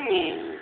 Mm-hmm.